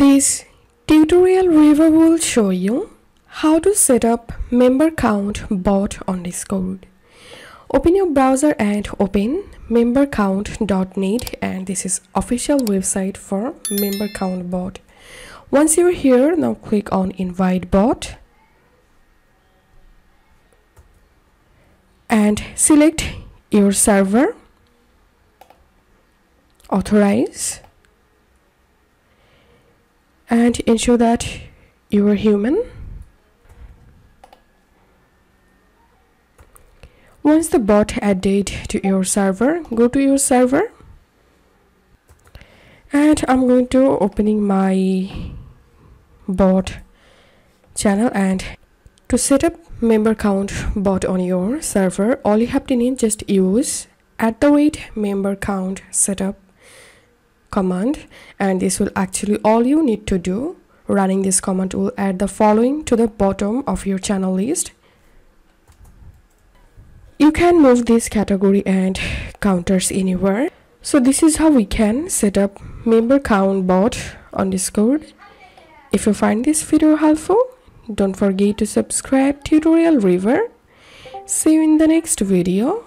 This Tutorial River will show you how to set up member count bot on Discord. Open your browser and open membercount.net and this is official website for member count bot. Once you're here, now click on invite bot and select your server authorize and ensure that you are human. Once the bot added to your server go to your server. And i'm going to opening my bot channel and to set up member count bot on your server all you have to need just use at the rate member count setup command and this will actually all you need to do running this command will add the following to the bottom of your channel list. You can move this category and counters anywhere. So this is how we can set up member count bot on discord if you find this video helpful don't forget to subscribe tutorial river. See you in the next video